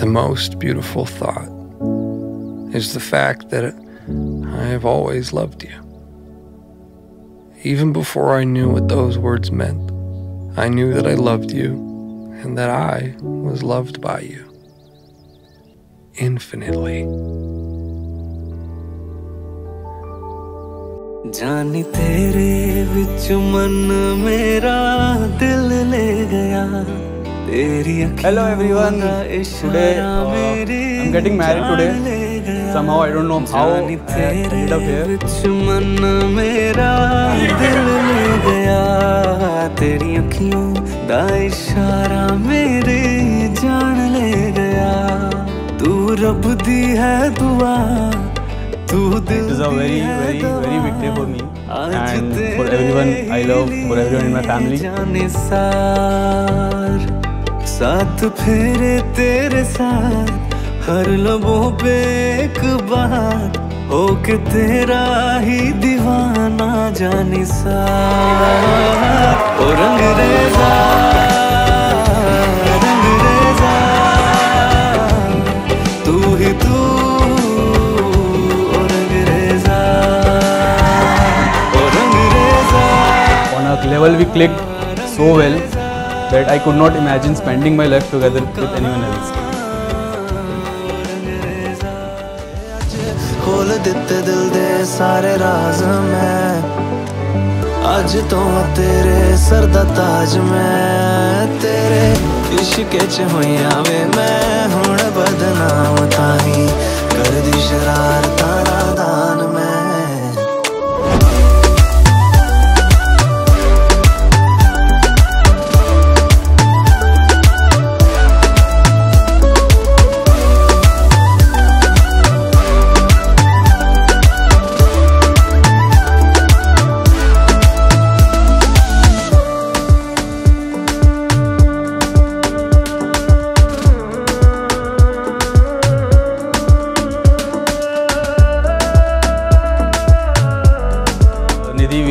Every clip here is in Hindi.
the most beautiful thought is the fact that I have always loved you. Even before I knew what those words meant, I knew that I loved you and that I was loved by you infinitely. जानी तेरे विच मन मेरा दिल ले गया तेरी Hello everyone. Today uh, I'm getting married today. Somehow I don't know how I ended up here. तेरी अखियों दा इशारा मेरी जान ले गया तू रब दी है दुआ तू दिल It is a very, very, very big day for me and for everyone I love, for everyone in my family. साथ फेरे तेरे साथ, हर लबों पे एक बात, हो के तेरा ही दीवाना जाने सार ओ रंग रेजा रंग रेजा, तू ही तू that I could not imagine spending my life together with anyone else. खोल दिते दिल दे सारे राज मैं अज तो तेरे सर दा ताज मैं तेरे इश्क च होइयाँ वे मैं हूँ बदनाम ताहीं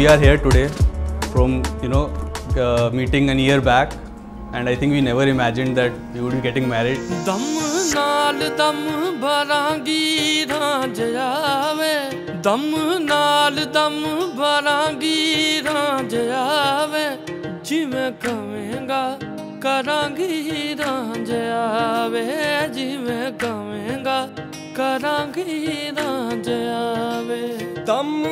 are here today from you know uh, meeting a year back, and I think we never imagined that we would be getting married. ਦਮ ਨਾਲ ਦਮ ਭਰਾਂਗੀ ਰਾਂਝ ਆਵੇ ਦਮ ਨਾਲ ਦਮ ਭਰਾਂਗੀ ਰਾਂਝ ਆਵੇ ਜਿਵੇਂ ਕਵੇਂਗਾ ਕਰਾਂਗੀ ਰਾਂਝ ਆਵੇ ਜਿਵੇਂ ਕਵੇਂਗਾ ਕਰਾਂਗੀ ਰਾਂਝ ਆਵੇ ਦਮ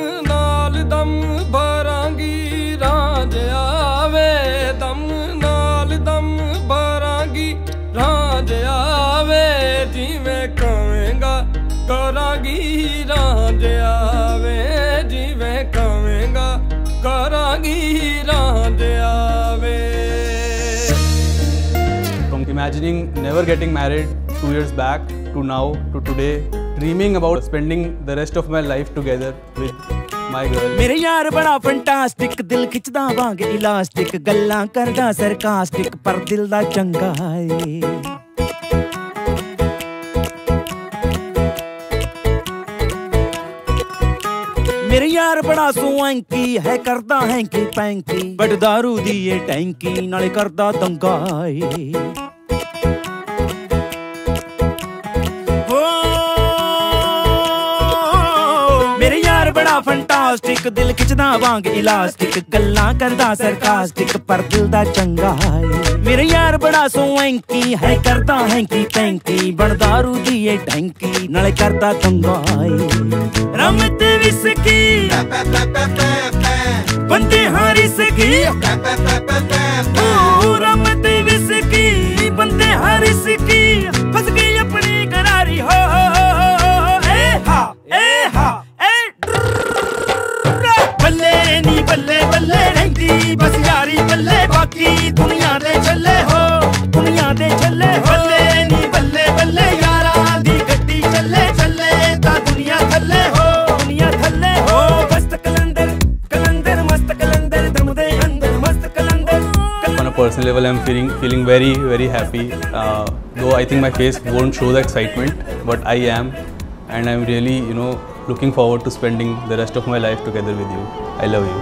ਰਾਂਝ ਆਵੇ ਜਿਵੇਂ ਕਵੇਂਗਾ ਕਰਾਂਗੀ ਰਾਂਝ ਆਵੇ ਜਿਵੇਂ ਕਵੇਂਗਾ ਕਰਾਂਗੀ ਰਾਂਝ ਆਵੇ From imagining never getting married two years back to now to today, dreaming about spending the rest of my life together with my girl. ਮੇਰੇ ਯਾਰ ਬੜਾ ਫੈਂਟਾਸਟਿਕ ਦਿਲ ਖਿੱਚਦਾ ਵਾਂਗ ਇਲਾਸਟਿਕ ਗੱਲਾਂ ਕਰਦਾ ਸਰਕਾਸਟਿਕ ਪਰ ਦਿਲ ਦਾ ਚੰਗਾ ਏ ਬੜਾ ਸੁਆਂਕੀ ਹੈ ਕਰਦਾ ਹੈਂਕੀ ਪੈਂਕੀ। ਬਟ दारू ਦੀ ਏ ਟੈਂਕੀ, ਨਾਲੇ ਕਰਦਾ ਦੰਗਾ ਏ ਯਾਰ ਬੜਾ ਫੈਂਟਾਸਟਿਕ, ਦਿਲ ਖਿੱਚਦਾ ਵਾਂਗ ਇਲਾਸਟਿਕ। ਗੱਲਾਂ ਕਰਦਾ ਸਰਕਾਸਟਿਕ ਪਰ ਦਿਲ ਦਾ ਚੰਗਾ ਏ। ਮੇਰੇ ਯਾਰ ਬੜਾ ਸੋਹਣਕੀ ਹੈ ਕਰਦਾ ਹੈਂਕੀ ਟੈਂਕੀ ਬਣਦਾ ਰੂਦੀ ਏ ਟੈਂਕੀ ਨਾਲੇ ਕਰਦਾ ਦੰਗਾ ਰਮਤ ਵਿਸਕੀ, ਬੰਦੇ ਹਾਰੀ ਸਕੀ। ਓ level, I'm feeling feeling very very happy. Uh, though I think my face won't show the excitement, but I am, and I'm really you know looking forward to spending the rest of my life together with you. I love you.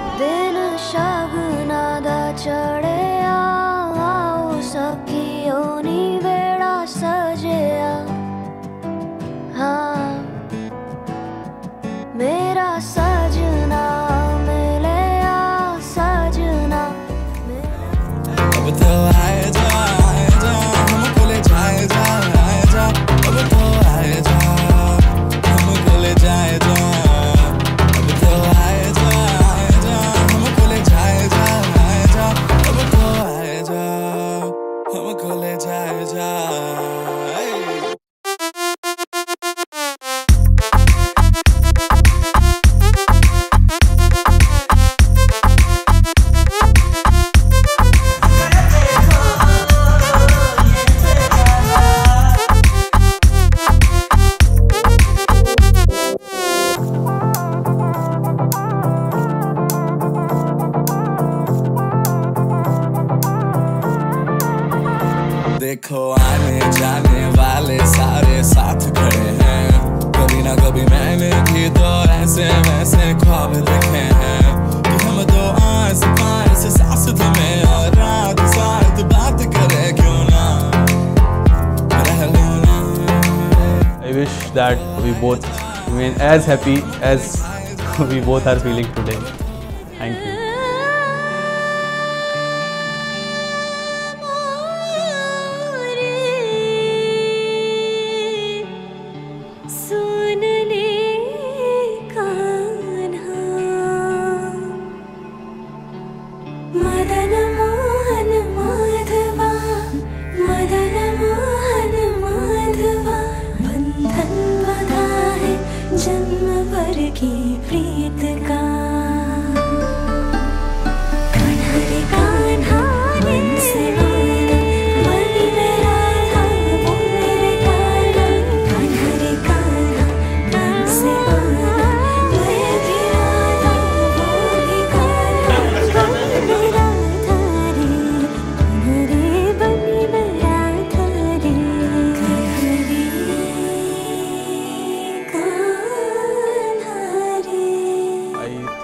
I wish that we both remain as happy as we both are feeling today. Thank you. जन्म भर की प्रीत का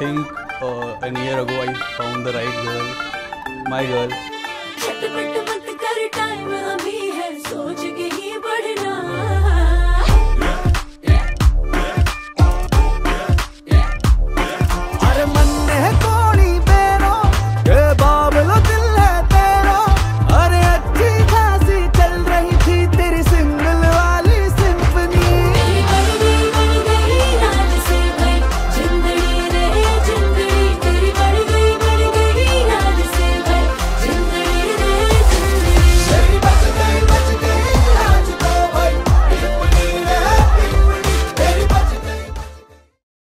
think uh, year ago I found the right girl, my girl.